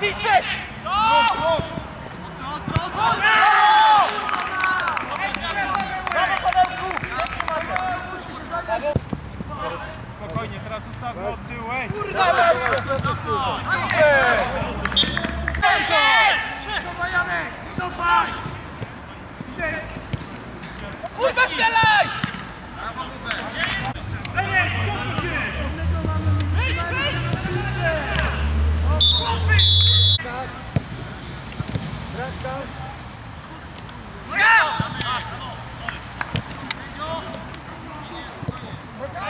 DJ! Ustawmy od tyłu, ej. Kurwa strzelaj! Matek,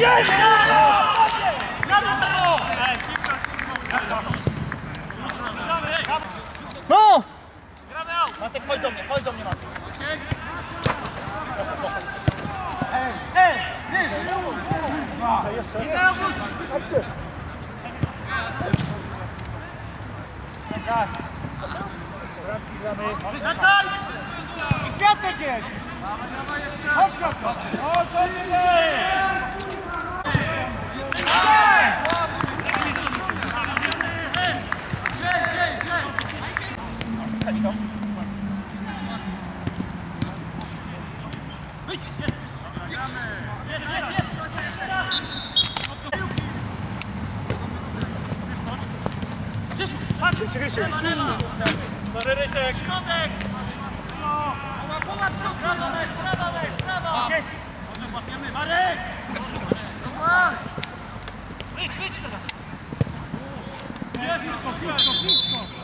No! Matek, chodź do mnie, chodź do mnie, Matek. Ej, ej, Wracaj! I kwiatek jest! Chodź, Kwiatek! O, to nie! Rysiek, Rysiek. Sorry Rysiek. Środek. Pola przodka, leś, prawa, leś, prawa. Dobrze, łapiemy. Marek. Dobra. Wyjdź, wyjdź teraz. Jest, jest, to piłko, piłko.